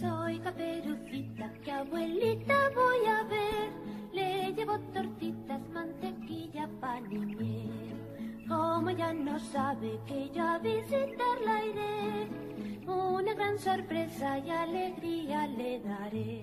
Soy caperucita que abuelita voy a ver. Le llevo tortitas, mantequilla, pan y miel. Como ya no sabe que yo a visitarla iré, una gran sorpresa y alegría le daré.